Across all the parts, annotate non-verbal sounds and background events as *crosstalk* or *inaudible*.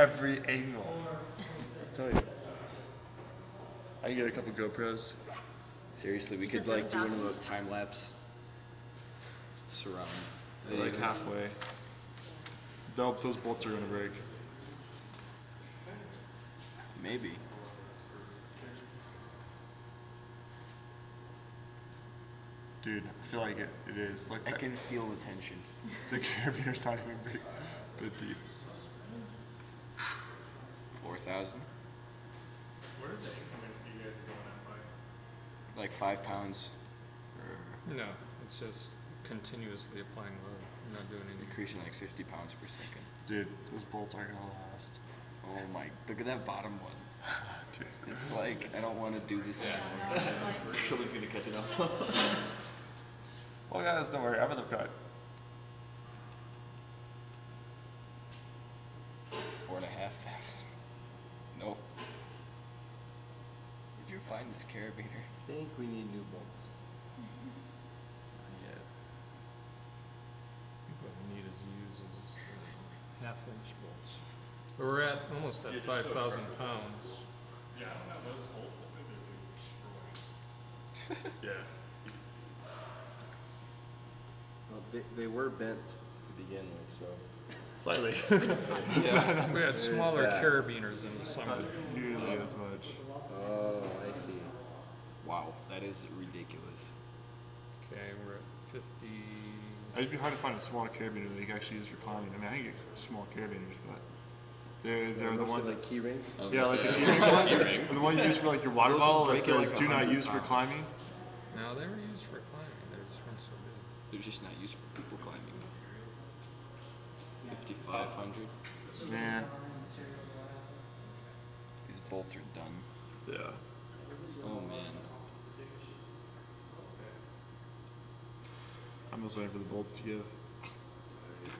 every angle. I tell you. I can get a couple GoPros. Seriously, we could like do one of those time lapse surround. They're like halfway. They'll, those bolts are gonna break. Maybe. Dude, I feel like it, it is. Like I that- can feel the tension. the carabiner's not even big, bit deep. Four thousand, Where did that come in for you guys going that high? like five pounds, No, it's just continuously applying load. Not doing anything. increasing like fifty pounds per second. Dude, those bolts aren't gonna last. Oh my! Look at that bottom one. *laughs* Dude. It's like I don't want to do this anymore. *laughs* Somebody's gonna catch it up. *laughs* Well, guys, don't worry. I'm in the cut. Four and a half thousand. Nope. Where'd you find this carabiner? think we need new bolts. Yeah. I think what we need is use is uh, half inch bolts. But we're at almost at Yeah, just five so pounds. Yeah, I don't know those bolts. I think they'd be destroyed. *laughs* yeah. you can see. Well, they, they were bent to begin with, so. Slightly. *laughs* Yeah. We had smaller Yeah. carabiners in the Not summer. nearly as much. Oh, I see. Wow, that is ridiculous. Okay, we're at fifty. It'd be hard to find a smaller carabiner that you can actually use for climbing. I mean, I can get small carabiners, but they're they're the ones like that. key rings. Yeah, like the say, keyring *laughs* that's ones, a keyring. or the one you use for like your water Those bottle that break you says like "Do not 100 use for climbing." No, they were used for climbing. They just weren't so big. They're just not used for people climbing. Fifty-five hundred. Nah. These bolts are done. Yeah. Oh man. I'm just waiting for the bolts to give.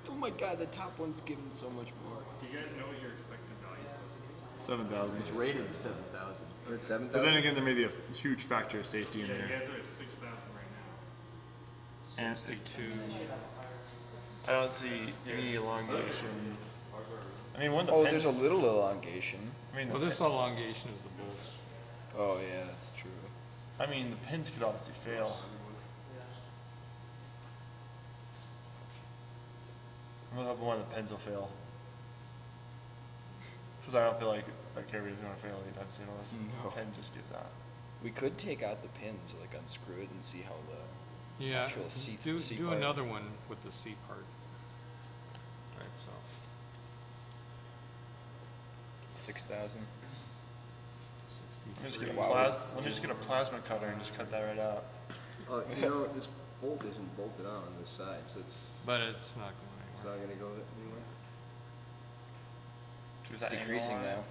Oh my god, the top one's giving so much more. Do you guys know what your expected value is? Seven thousand. It's rated seven thousand. We're at seven But thousand? then again, there may be a huge factor of safety in Yeah, you there. guys are at six thousand right now. And Sixty-two. I don't see any elongation. I mean, one of the Oh, there's a little elongation. I mean, Well, this elongation is the bolts. Oh yeah, that's true. I mean, the pins could obviously fail. I'm hoping one of the pins will fail. Because I don't feel like a carabiner is going to fail anytime soon unless No. the pin just gives out. We could take out the pins, like unscrew it and see how the. Yeah, Actual C- do, C do part. another one with the C part. Right, so, Six thousand. Let me just get a, plas- let me just get a plasma cutter and just cut that right out. Oh, you know, this bolt isn't bolted on on this side, so it's, but it's not going it's not gonna go anywhere. It's that decreasing now.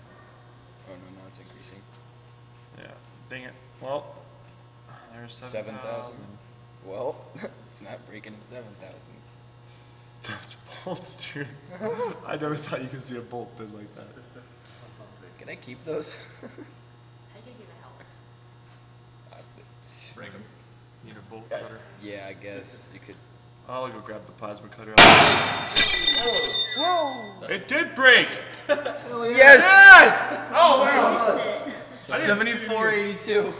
Oh no, now it's increasing. Yeah. Dang it. Well, there's 7,000. thousand. Well, *laughs* it's not breaking at seven thousand. Those bolts, dude. I never thought you could see a bolt bend like that. Can I keep those? How you gonna get that out? Uh, Break 'em. Need a bolt cutter. Yeah, I guess you could. I'll go grab the plasma cutter. out. It did break! *laughs* Yes! Oh, wow! Missed. Seventy-four eighty-two.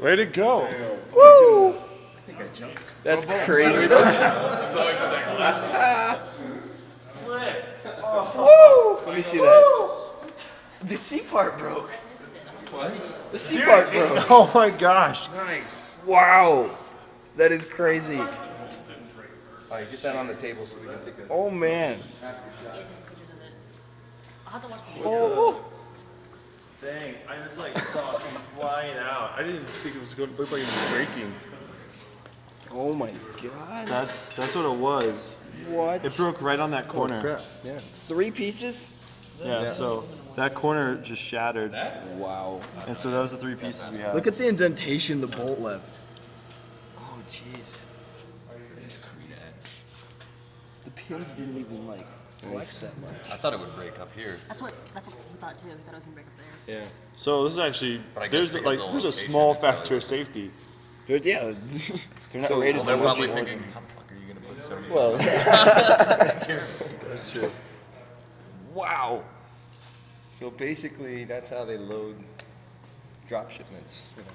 Where'd it go? Woo! I think I jumped. That's crazy. *laughs* Woo! Let me see that. The C part broke. What? The C part broke. Oh my gosh. Nice. Wow. That is crazy. Alright, get that on the table so we can take a. Oh man. Yeah, take pictures of it. I'll have to watch the video. Oh. Dang, I just like saw it flying out. I didn't think it was going to look like it was breaking. Oh my god. That's that's what it was. What? It broke right on that corner. crap, yeah. Three pieces? Yeah, Yeah. so that corner just shattered. Wow. And so those are the three pieces we have. Look at the indentation the bolt left. Oh jeez. The pins didn't even like flex that much. I thought it would break up here. That's what that's what he thought too. He thought it was gonna break up there. Yeah. So this is actually But I guess there's because like of the there's a location, small it's probably factor of worth safety. There's, yeah. *laughs* They're not So- rated Well, to they're lift probably you. thinking, how the fuck are you gonna put 70? Well. *laughs* That's true. Wow. So basically, that's how they load drop shipments, you know.